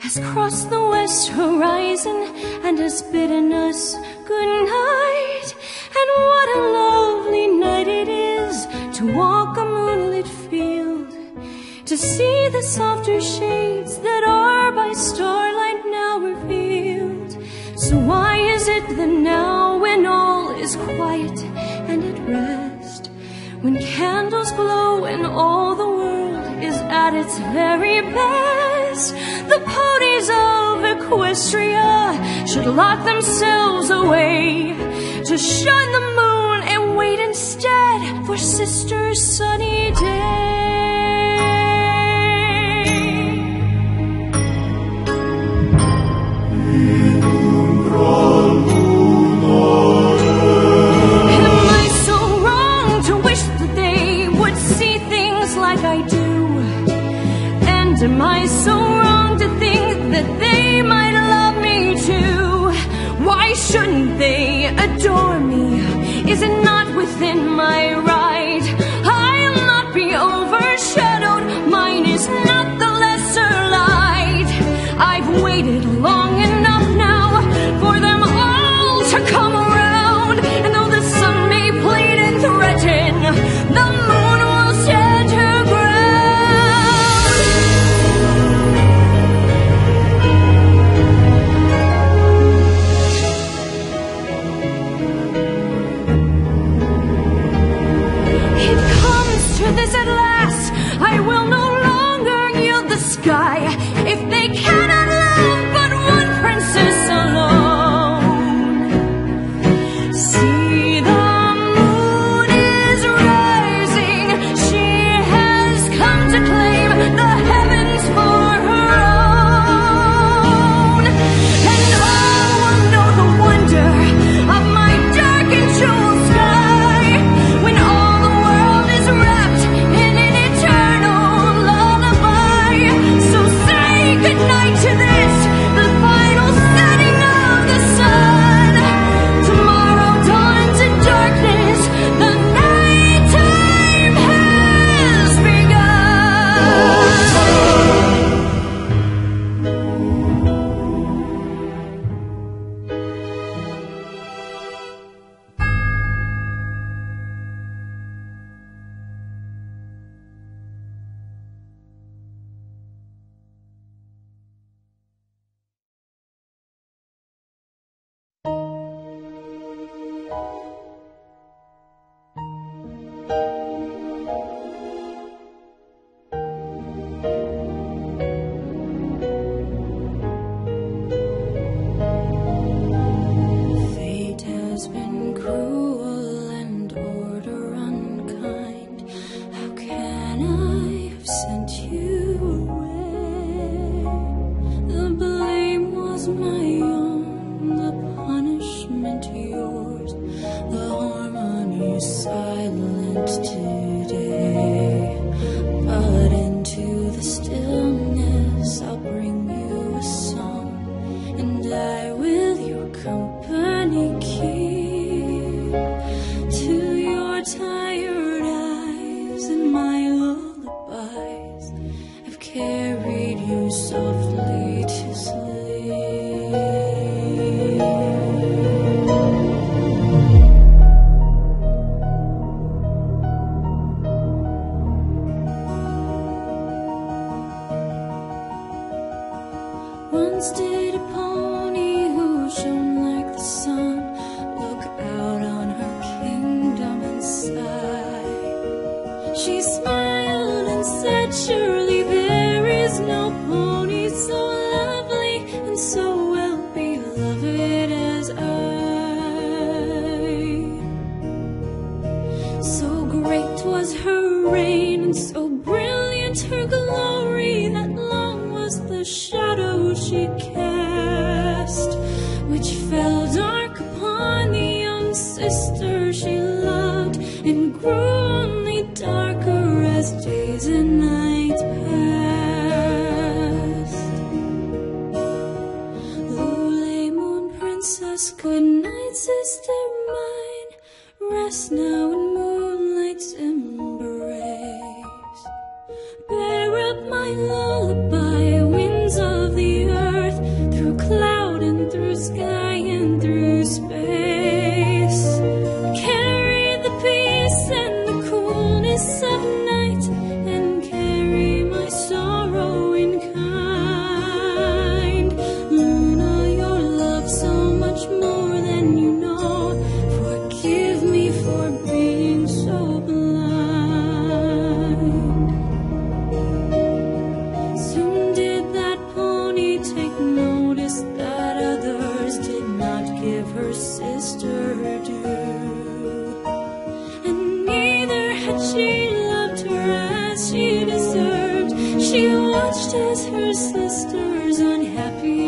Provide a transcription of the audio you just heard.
has crossed the west horizon and has bidden us good night. And what a lovely night it is to walk a moonlit field, to see the softer shades that are by starlight now revealed. So why is it that now when all is quiet and at rest, when candles glow and all the world is at its very best, the ponies of Equestria should lock themselves away to shun the moon and wait instead for Sister sunny yo. Silent today. Once did a pony who shone like the sun look out on her kingdom and sigh. She smiled and said, Surely there is no pony so lovely and so well beloved as I. So great was her reign and so only darker as days and nights moon princess, good night, sister mine. Rest now in moonlight's embrace. Bear up my lullaby, winds of the earth, through cloud and through sky and through space. give her sister her due. And neither had she loved her as she deserved. She watched as her sister's unhappy